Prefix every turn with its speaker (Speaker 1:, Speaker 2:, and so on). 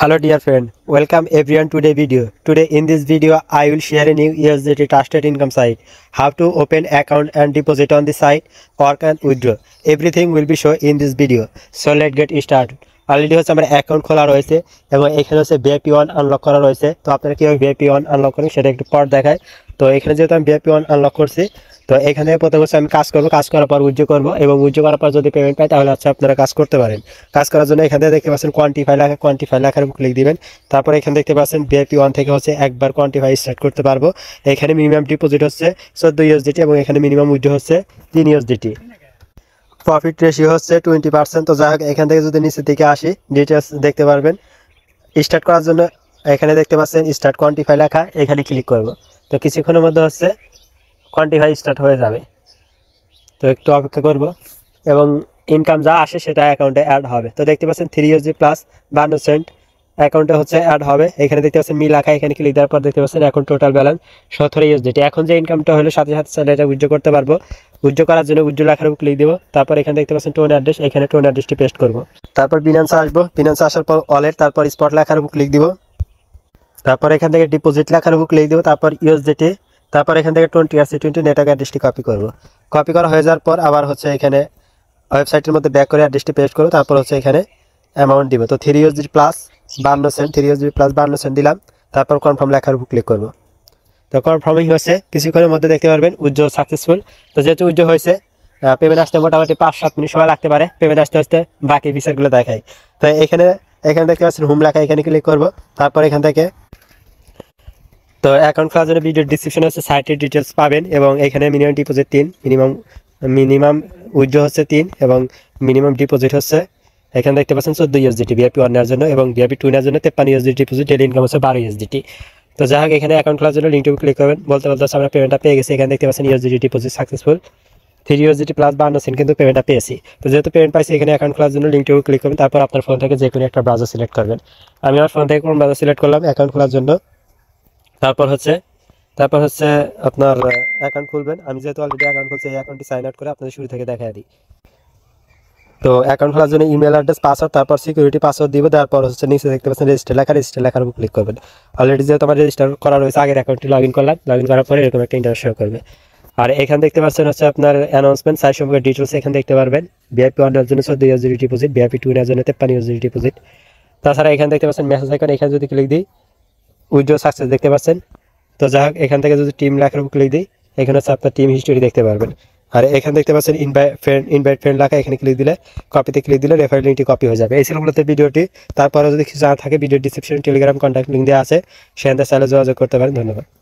Speaker 1: Hello dear friend, welcome everyone to the video. Today in this video I will share a new USDT trusted income site. How to open account and deposit on the site or can withdraw. Everything will be shown in this video. So let's get started. Already হচ্ছে আমার account খোলা রয়েছে এবং এখানে হচ্ছে VIP one unlock করা রয়েছে। তো আপনারা কীভাবে বিআইপি ওয়ান আনলক করেন সেটা একটু পর দেখায় তো এখানে যেহেতু আমি বিআইপি ওয়ান আনলক করছি, তো এখানে প্রথম হচ্ছে আমি কাজ করব, কাজ করার পর উজ্জ্ব করব এবং উজ্জ্ব করার পর যদি পেমেন্ট পাই তাহলে হচ্ছে আপনারা কাজ করতে পারেন। কাজ করার জন্য এখান দেখতে পাচ্ছেন কোয়ান্টিফাই লেখা কোয়ান্টিফাই লেখার ক্লিক দিবেন। তারপর এখানে দেখতে পাচ্ছেন বিআইপি ওয়ান থেকে হচ্ছে একবার কোয়ান্টিফাই স্টার্ট করতে পারব। এখানে মিনিমাম ডিপোজিট হচ্ছে চোদ্দ ইউএসডিটি এবং এখানে মিনিমাম উজ্জ্ব হচ্ছে তিন ইউএসডিটি প্রফিট রেশিও হচ্ছে টোয়েন্টি পার্সেন্ট তো যাই হোক, এখান থেকে যদি নিচের দিকে আসি ডিটেলস দেখতে পারবেন। স্টার্ট করার জন্য এখানে দেখতে পাচ্ছেন স্টার্ট কোয়ান্টিফাই লেখা, এখানে ক্লিক করব। তো কিছুক্ষণের মধ্যে হচ্ছে কোয়ান্টিফাই স্টার্ট হয়ে যাবে। তো একটু অপেক্ষা করব, এবং ইনকাম যা আসে সেটা অ্যাকাউন্টে অ্যাড হবে। তো দেখতে পাচ্ছেন থ্রি ইউজি প্লাস বান্ন সেন্ট অ্যাকাউন্টে হচ্ছে অ্যাড হবে। এখানে দেখতে পাচ্ছেন মিল লেখা এখানে ক্লিক দেওয়ার পর দেখতে পাচ্ছেন এখন টোটাল ব্যালেন্স সতেরো ইউএসডিটি এখন যে ইনকামটা হলো, সাথে সাথে স্যালারি এটা উজ্জ্ব করতে পারব। উজ্জ্ব করার জন্য উজ্জ্ব লেখার উপর ক্লিক দেবো। তারপর এখানে দেখতে পাচ্ছেন টোন অ্যাড্রেস এখানে টোন অ্যাড্রেসটি পেস্ট করব। তারপর বিনান্সে আসব। বিনান্সে আসার পর ওয়ালেট তারপর স্পট লেখার উপর ক্লিক দিব। তারপর এখান থেকে ডিপোজিট লেখার উপর ক্লিক দেবো। তারপর ইউএসডিটি তারপর এখান থেকে টোয়েন্টি আসছে টোয়েন্টি নেটওয়ার্ক অ্যাড্রেসটি কপি করব। কপি করা হয়ে যাওয়ার পর আবার হচ্ছে এখানে ওয়েবসাইটের মধ্যে ব্যাক করে অ্যাড্রেসটি পেস্ট করব। তারপর হচ্ছে এখানে অ্যামাউন্ট দিব। তো থ্রি ইউএসডি প্লাস বান্ন সেন্ট থ্রি প্লাস বান্ন সেন্ট দিলাম। তারপর কনফার্ম লেখার উপর ক্লিক করব। তো কনফার্মিং হচ্ছে কিছুক্ষণের মধ্যে দেখতে পারবেন উজ্জ্বল সাকসেসফুল তো যেহেতু উজ্জ্বল হয়েছে পেমেন্ট আসতে মোটামুটি পাঁচ সাত মিনিট সময় লাগতে পারে। পেমেন্ট আসতে আসতে বাকি বিষয়গুলো দেখাই। তো এখানে এখানে দেখতে পাচ্ছেন হোম লেখা এখানে ক্লিক করব। তারপর এখান থেকে তো অ্যাকাউন্ট খোলার জন্য ভিডিও ডিসক্রিপশনে হচ্ছে সাইটের ডিটেলস পাবেন এবং এখানে মিনিমাম ডিপোজিট তিন মিনিমাম মিনিমাম উইথড্র হচ্ছে তিন এবং মিনিমাম ডিপোজিট হচ্ছে এখানে দেখতে পাচ্ছেন চোদ্দ ইউএসডিটি বিআপি ওয়ান নেওয়ার জন্য এবং বিআপি টু নেওয়ার জন্য তেপ্পান্ন ইউএসডি ডিপোজিট ডেলি ইনকাম হচ্ছে বারো ইউএসডিটি তো যাই হোক, এখানে অ্যাকাউন্ট খোলার জন্য লিঙ্কটি ক্লিক করবেন। বলতে বলতে আমরা পেমেন্টটা পেয়ে গেছি। এখানে দেখতে পাচ্ছেন USDT deposit successful three USDT plus বান্ন সেন্ট কিন্তু পেমেন্টটা পেয়েছি। তো যেহেতু পেমেন্ট পাইছি, এখানে অ্যাকাউন্ট খোলার জন্য লিঙ্কটি ক্লিক করবেন। তারপর আপনার ফোন থেকে যে কোনো একটা ব্রাউজার সিলেক্ট করবেন। আমি আমার ফোন থেকে কোন ব্রাউজার সিলেক্ট করলাম? অ্যাকাউন্ট খোলার জন্য। তারপর হচ্ছে তারপর হচ্ছে আপনার অ্যাকাউন্ট খুলবেন। আমি যেহেতু অলরেডি অ্যাকাউন্ট খুলছি, এই অ্যাকাউন্টটি সাইন আউট করে আপনাদের শুরু থেকে দেখা দিই। তো অ্যাকাউন্ট খোলার জন্য ইমেল অ্যাড্রেস পাসওয়ার্ড তারপর সিকিউরিটি পাসওয়ার্ড দিব, তারপর হচ্ছে নিচে দেখতে পাচ্ছেন রেজিস্টার লেখা রেজিস্টার লেখার উপর ক্লিক করবেন। অলরেডি যেহেতু আমার রেজিস্টার করা রয়েছে, আগের অ্যাকাউন্টটি লগ ইন করলাম লগ ইন করার পরে এরকম একটা ইন্টারভিউ শো করবে। আর এখানে দেখতে পাচ্ছেন হচ্ছে আপনার অ্যানাউন্সমেন্ট সাইজ সম্পর্কে ডিটেলস এখানে দেখতে পারবেন। বিআইপি ওয়ানের জন্য চোদ্দ ইউজিডি ডিপোজিট বিআইপি টু এর জন্য তেপ্পান্ন ইউজিডি ডিপোজিট তাছাড়া এখানে দেখতে পাচ্ছেন মেসেজ আইকন এখানে যদি ক্লিক দিই উইড্রো সাকসেস দেখতে পাচ্ছেন। তো যাই হোক, এখান থেকে যদি টিম লেখার উপর ক্লিক দিই, এখানে হচ্ছে আপনার টিম হিস্টোরি দেখতে পারবেন। আর এখানে দেখতে পাচ্ছেন ইনভাইট ফ্রেন্ড ইনভাইট ফ্রেন্ড লেখা, এখানে ক্লিক দিলে কপিতে ক্লিক দিলে রেফারেল লিঙ্কটি কপি হয়ে যাবে। এই ছিল ভিডিওটি তারপরে যদি কিছু না থাকে video description Telegram contact link দেওয়া আছে। সেখানে চাইলে যোগাযোগ করতে পারেন। ধন্যবাদ।